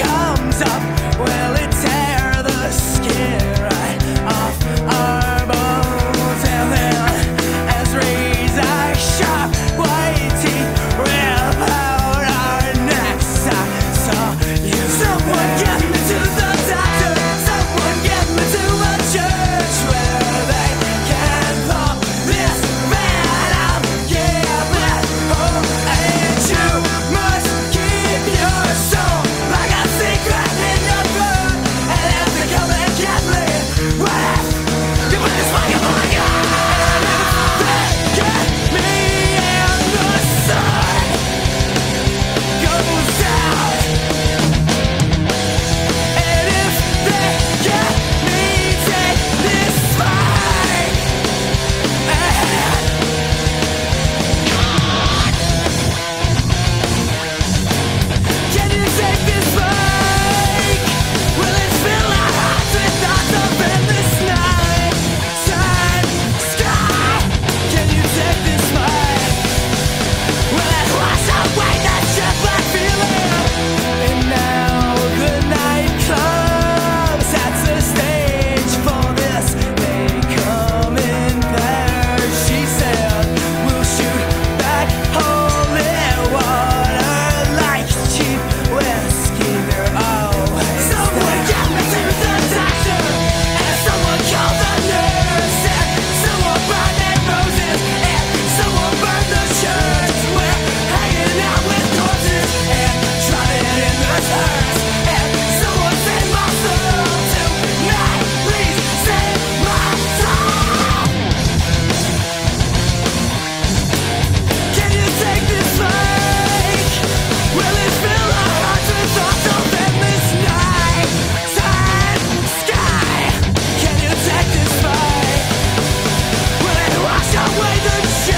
comes up. away the